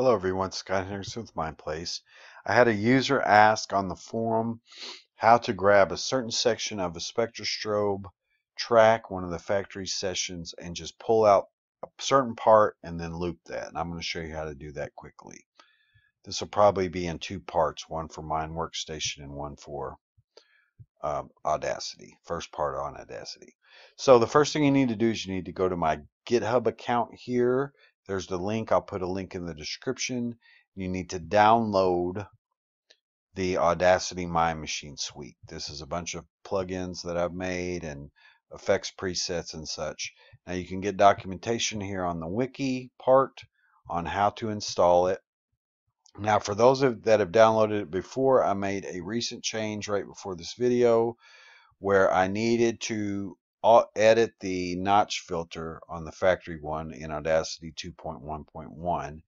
Hello everyone, Scott Henderson with MindPlace. I had a user ask on the forum how to grab a certain section of a SpectraStrobe track, one of the factory sessions, and just pull out a certain part and then loop that. And I'm going to show you how to do that quickly. This will probably be in two parts, one for Mind Workstation and one for um, Audacity. First part on Audacity. So the first thing you need to do is you need to go to my GitHub account here there's the link. I'll put a link in the description. You need to download the Audacity Mind Machine suite. This is a bunch of plugins that I've made and effects presets and such. Now you can get documentation here on the wiki part on how to install it. Now for those that have downloaded it before, I made a recent change right before this video where I needed to edit the notch filter on the factory one in Audacity 2.1.1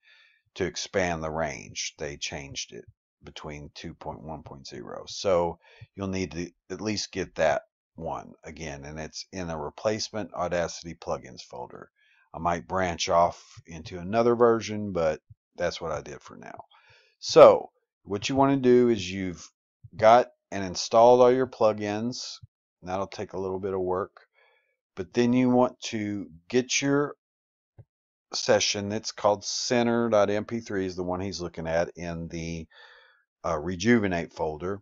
to expand the range. They changed it between 2.1.0. So you'll need to at least get that one again, and it's in a replacement Audacity plugins folder. I might branch off into another version, but that's what I did for now. So what you want to do is you've got and installed all your plugins That'll take a little bit of work. But then you want to get your session that's called center.mp3 is the one he's looking at in the uh, rejuvenate folder.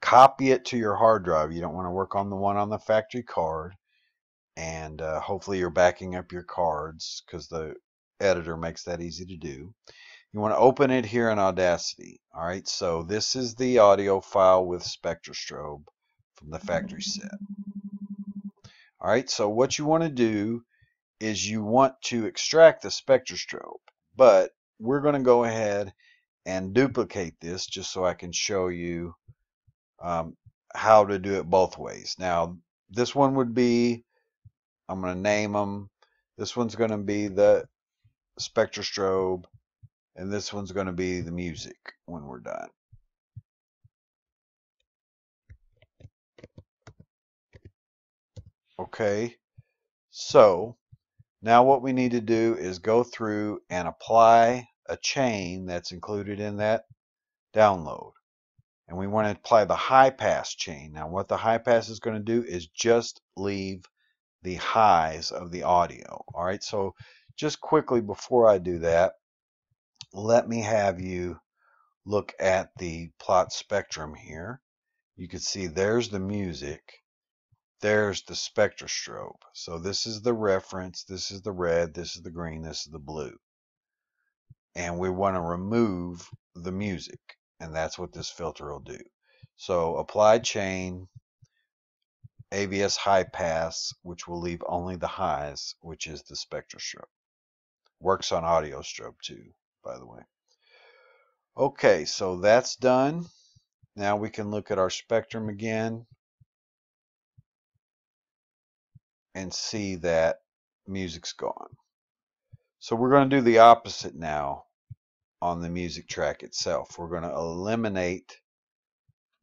Copy it to your hard drive. You don't want to work on the one on the factory card. And uh, hopefully you're backing up your cards because the editor makes that easy to do. You want to open it here in Audacity. All right, so this is the audio file with SpectraStrobe from the factory set. All right, so what you want to do is you want to extract the SpectraStrobe, but we're going to go ahead and duplicate this just so I can show you um, how to do it both ways. Now, this one would be, I'm going to name them. This one's going to be the SpectraStrobe, and this one's going to be the music when we're done. Okay, so now what we need to do is go through and apply a chain that's included in that download. And we want to apply the high pass chain. Now what the high pass is going to do is just leave the highs of the audio. All right, so just quickly before I do that, let me have you look at the plot spectrum here. You can see there's the music there's the SpectraStrobe. So this is the reference, this is the red, this is the green, this is the blue. And we want to remove the music, and that's what this filter will do. So apply chain, AVS high pass, which will leave only the highs, which is the SpectraStrobe. Works on AudioStrobe too, by the way. Okay, so that's done. Now we can look at our spectrum again. And see that music's gone. So we're going to do the opposite now on the music track itself. We're going to eliminate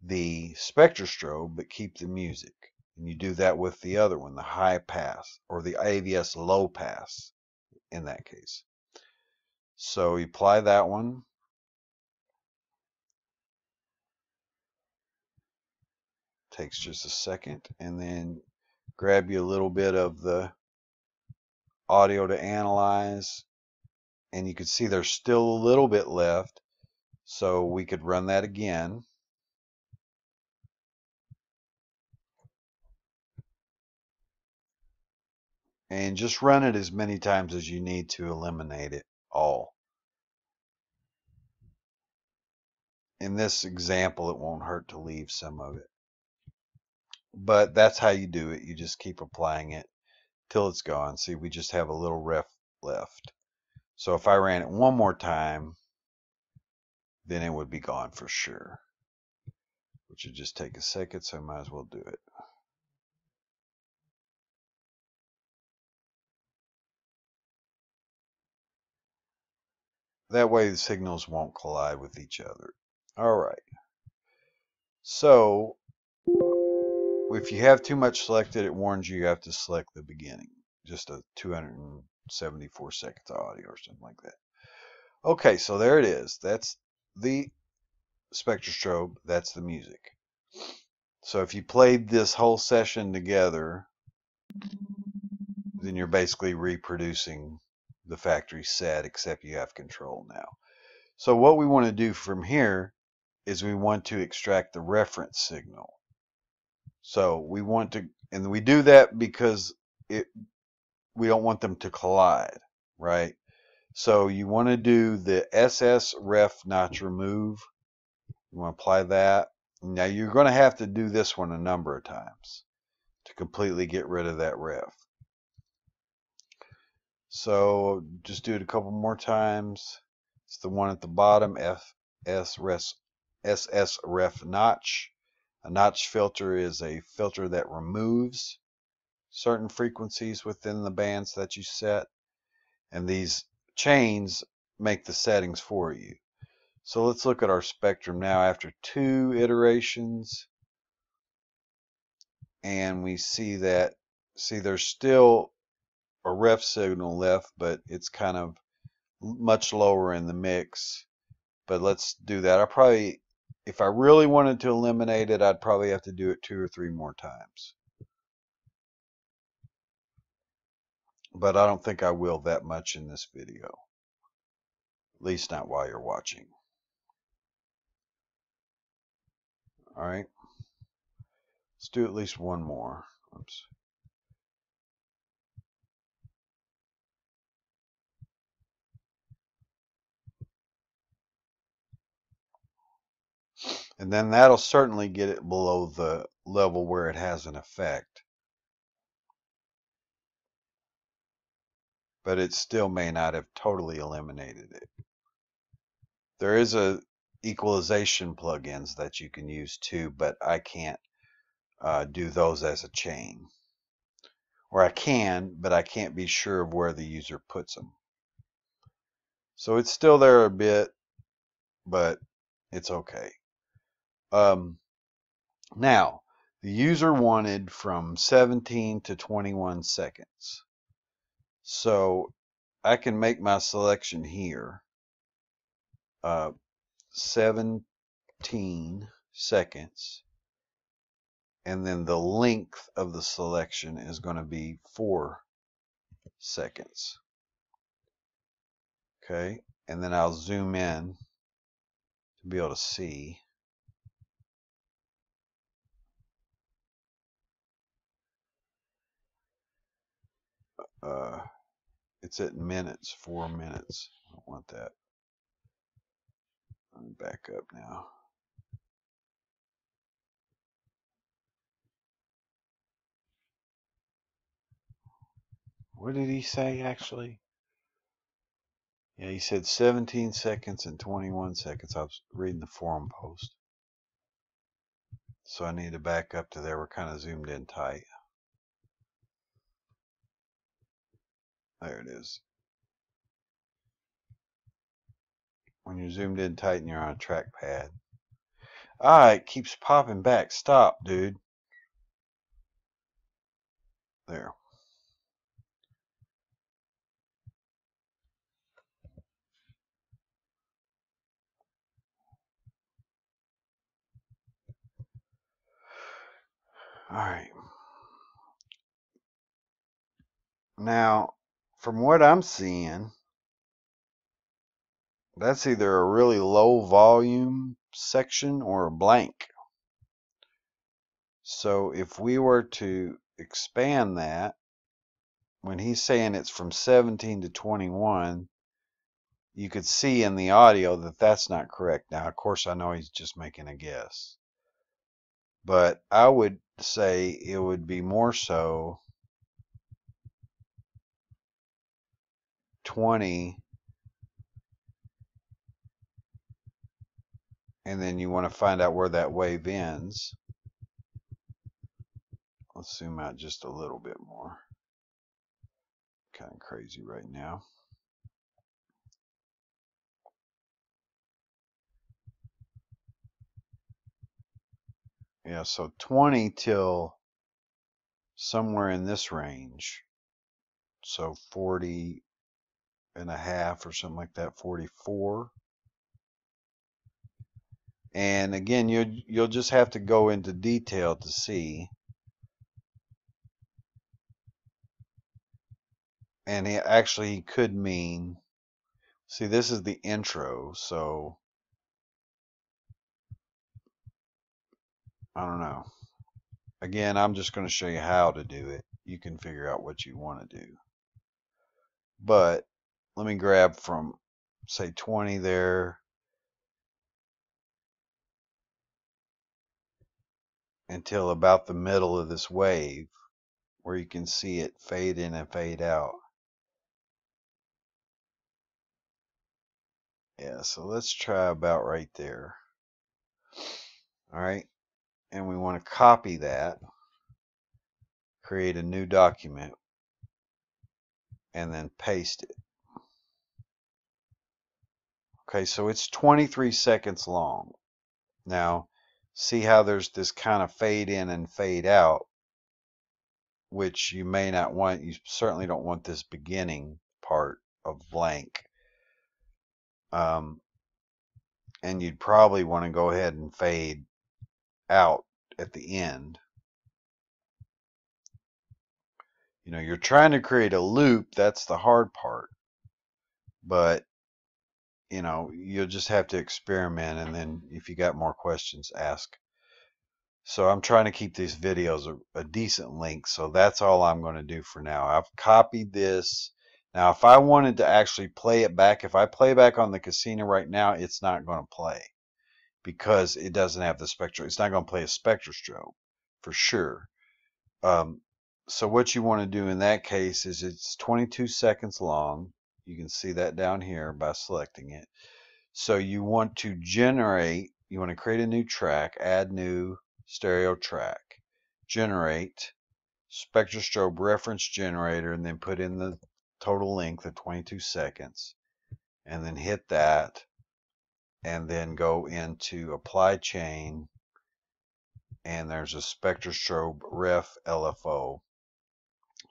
the SpectraStrobe but keep the music. And you do that with the other one, the high pass or the AVS low pass in that case. So you apply that one. Takes just a second and then grab you a little bit of the audio to analyze and you can see there's still a little bit left so we could run that again. And just run it as many times as you need to eliminate it all. In this example it won't hurt to leave some of it but that's how you do it. You just keep applying it till it's gone. See, we just have a little ref left. So if I ran it one more time, then it would be gone for sure. Which would just take a second, so I might as well do it. That way the signals won't collide with each other. All right. So if you have too much selected, it warns you you have to select the beginning, just a 274 seconds audio or something like that. Okay, so there it is. That's the SpectraStrobe. That's the music. So if you played this whole session together, then you're basically reproducing the factory set, except you have control now. So what we want to do from here is we want to extract the reference signal. So we want to, and we do that because it, we don't want them to collide, right? So you want to do the SS ref notch mm. remove. You want to apply that. Now you're going to have to do this one a number of times to completely get rid of that ref. So just do it a couple more times. It's the one at the bottom, FS res, SS ref notch. A notch filter is a filter that removes certain frequencies within the bands that you set. And these chains make the settings for you. So let's look at our spectrum now after two iterations. And we see that, see there's still a ref signal left, but it's kind of much lower in the mix. But let's do that. I probably, if I really wanted to eliminate it, I'd probably have to do it two or three more times. but I don't think I will that much in this video. At least not while you're watching. Alright. Let's do at least one more. Oops. And then that'll certainly get it below the level where it has an effect. but it still may not have totally eliminated it. There is a equalization plugins that you can use too, but I can't uh, do those as a chain. Or I can, but I can't be sure of where the user puts them. So it's still there a bit, but it's okay. Um, now, the user wanted from 17 to 21 seconds. So I can make my selection here. Uh, 17 seconds. And then the length of the selection is going to be 4 seconds. Okay, and then I'll zoom in to be able to see. Uh, it's at minutes, four minutes. I don't want that. Let me back up now. What did he say actually? Yeah, he said 17 seconds and 21 seconds. I was reading the forum post. So I need to back up to there. We're kind of zoomed in tight. There it is. When you're zoomed in tight and you're on a trackpad. Ah, it keeps popping back. Stop, dude. There. All right. Now, from what I'm seeing, that's either a really low volume section or a blank. So if we were to expand that, when he's saying it's from 17 to 21, you could see in the audio that that's not correct. Now, of course, I know he's just making a guess. But I would say it would be more so 20 and then you want to find out where that wave ends. Let's zoom out just a little bit more. Kind of crazy right now. Yeah, so 20 till somewhere in this range. So 40 and a half or something like that, 44. And again, you you'll just have to go into detail to see. And it actually could mean, see, this is the intro, so I don't know. Again, I'm just going to show you how to do it. You can figure out what you want to do. But let me grab from, say, 20 there. Until about the middle of this wave where you can see it fade in and fade out. Yeah, so let's try about right there. All right and we want to copy that, create a new document, and then paste it. Okay, so it's 23 seconds long. Now, see how there's this kind of fade in and fade out, which you may not want. You certainly don't want this beginning part of blank. Um, and you'd probably want to go ahead and fade out at the end. You know, you're trying to create a loop, that's the hard part. But, you know, you'll just have to experiment and then if you got more questions, ask. So I'm trying to keep these videos a, a decent length, so that's all I'm going to do for now. I've copied this. Now, if I wanted to actually play it back, if I play back on the Kasina right now, it's not going to play because it doesn't have the spectrum. It's not going to play a SpectraStrobe for sure. Um, so what you want to do in that case is it's 22 seconds long. You can see that down here by selecting it. So you want to generate, you want to create a new track, add new stereo track, generate SpectraStrobe reference generator, and then put in the total length of 22 seconds, and then hit that and then go into apply chain and there's a SpectraStrobe ref LFO.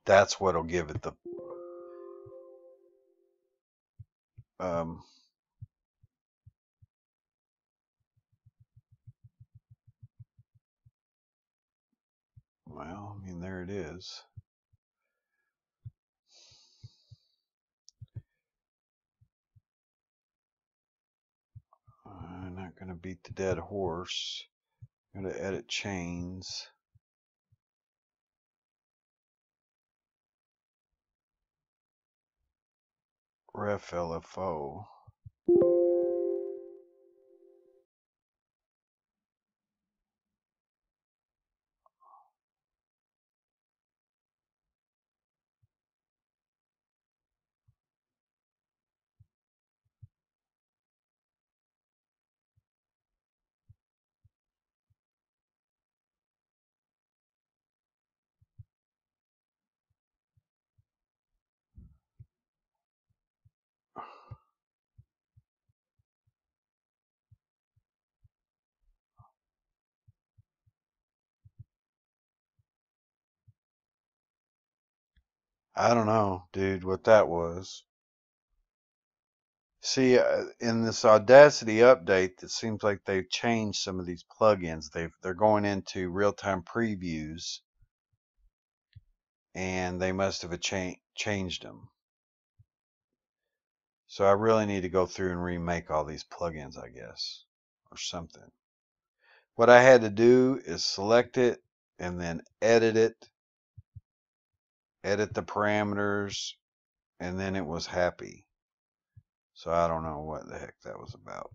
That's what'll give it the um, well, I mean, there it is. I'm not going to beat the dead horse. I'm going to edit chains. Ref I don't know, dude, what that was. See, uh, in this Audacity update, it seems like they've changed some of these plugins. They've they're going into real-time previews, and they must have cha changed them. So I really need to go through and remake all these plugins, I guess, or something. What I had to do is select it and then edit it edit the parameters, and then it was happy. So I don't know what the heck that was about.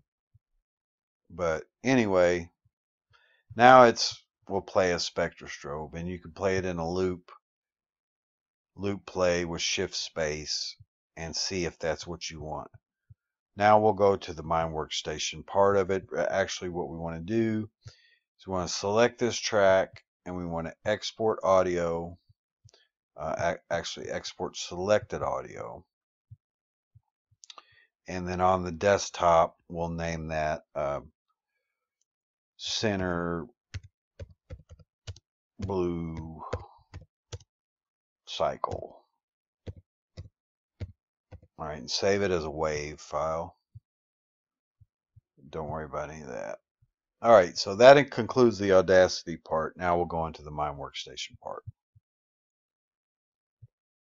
But anyway, now it's we'll play a SpectraStrobe and you can play it in a loop loop play with shift space and see if that's what you want. Now we'll go to the Mind Workstation part of it. Actually what we want to do is we want to select this track and we want to export audio uh, actually export selected audio. And then on the desktop, we'll name that uh, center blue cycle. All right, and save it as a wave file. Don't worry about any of that. All right, so that concludes the Audacity part. Now we'll go into the Mind Workstation part.